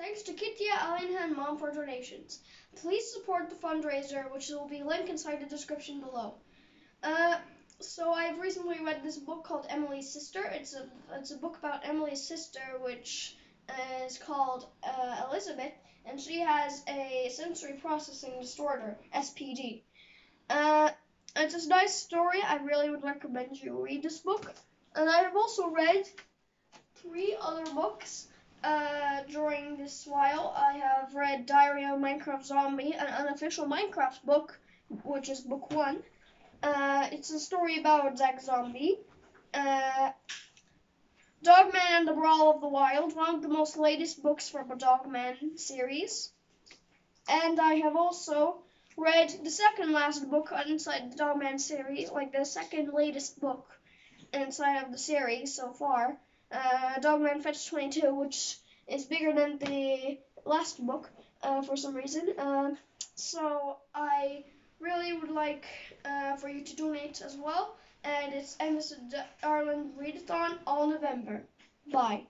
Thanks to Kitya, Alina, and Mom for donations. Please support the fundraiser, which will be linked inside the description below. Uh, so I've recently read this book called Emily's Sister. It's a it's a book about Emily's sister, which is called uh, Elizabeth, and she has a sensory processing disorder (SPD). Uh, it's a nice story. I really would recommend you read this book. And I have also read three other books uh, during this while. I have read Diary of Minecraft Zombie, an unofficial Minecraft book, which is book one. Uh, it's a story about Zach Zombie. Uh, Dogman and the Brawl of the Wild, one of the most latest books from the Dogman series. And I have also read the second last book inside the Dogman series, like the second latest book inside of the series so far. Uh, Dogman Fetch 22, which is bigger than the last book uh, for some reason. Uh, so I really would like uh, for you to donate as well. And it's MS Ireland Readathon all November. Bye.